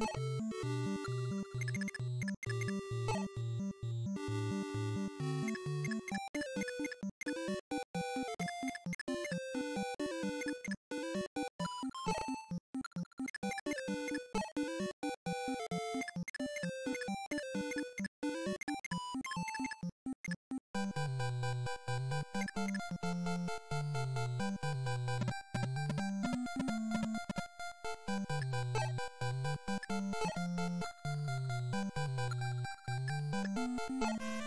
you you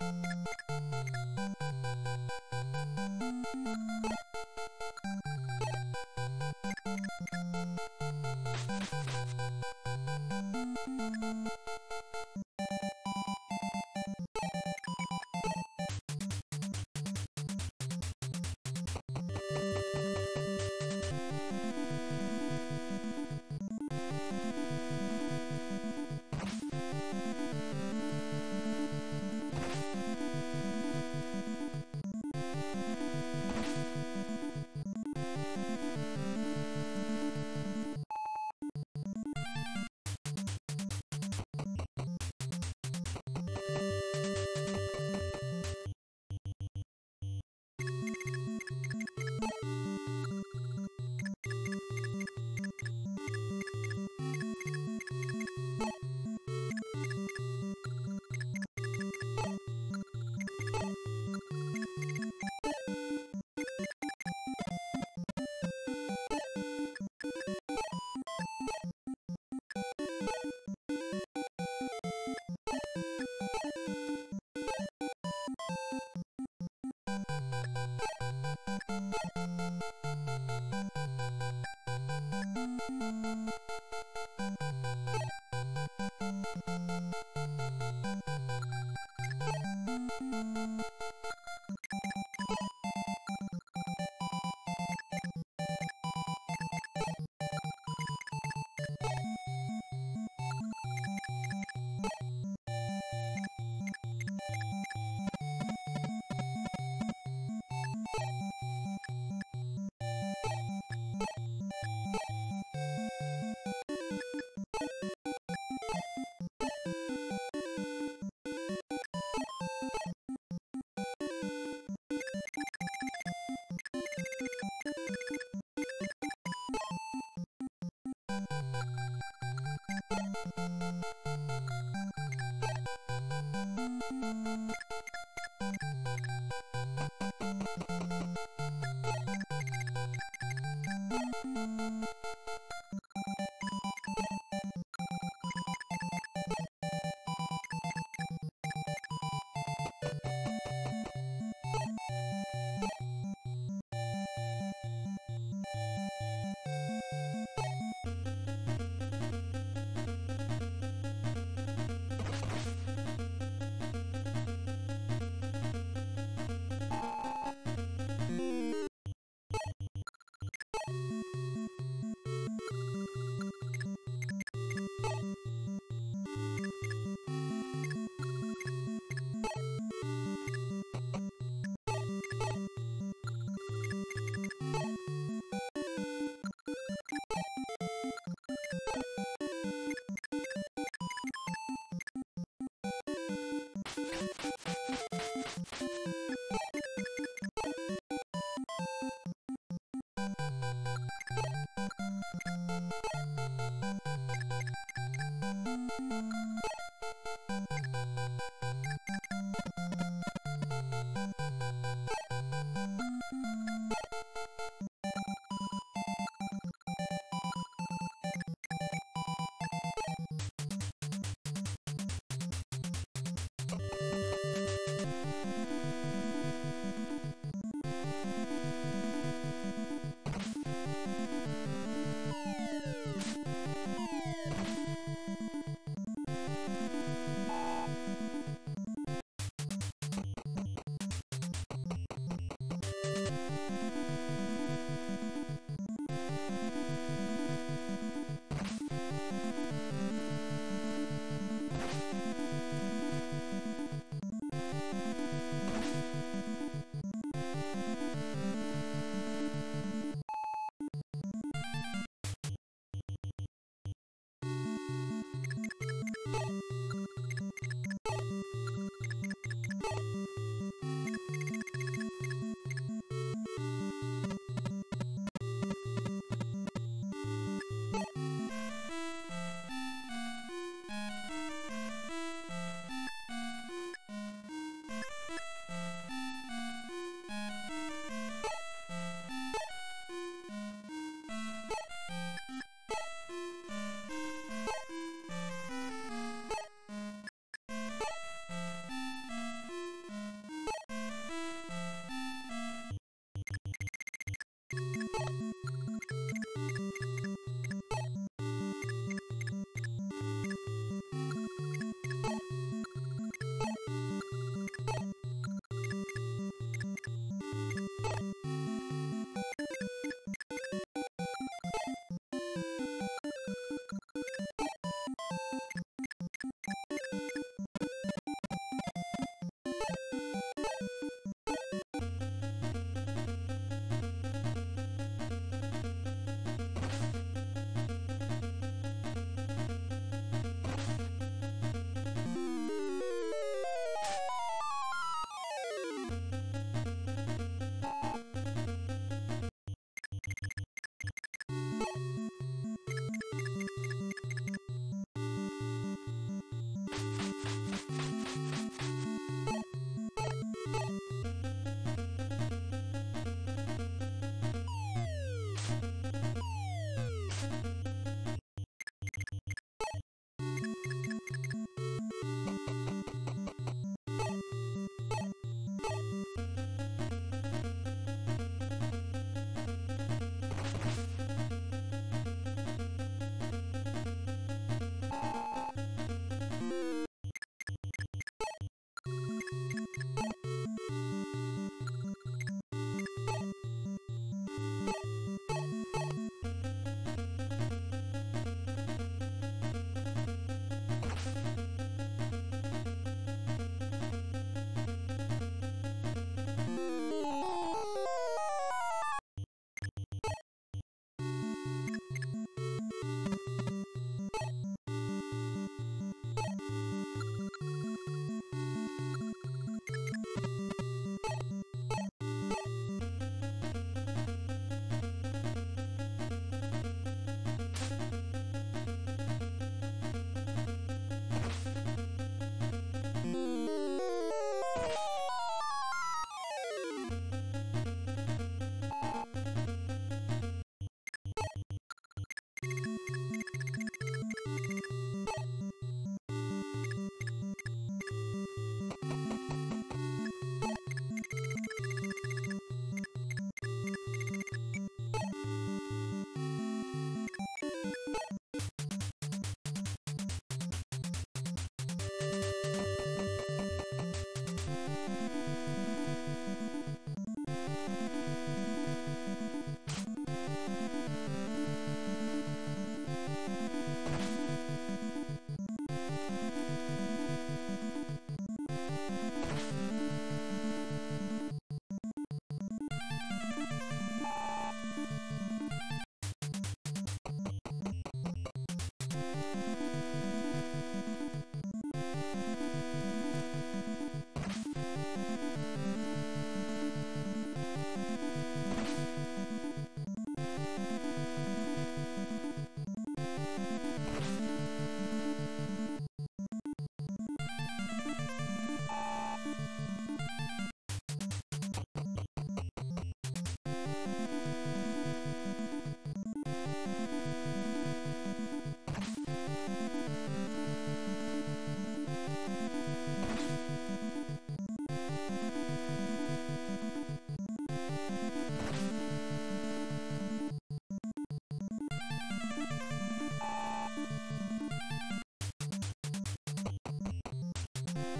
Música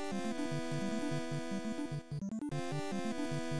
Thank you.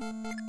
you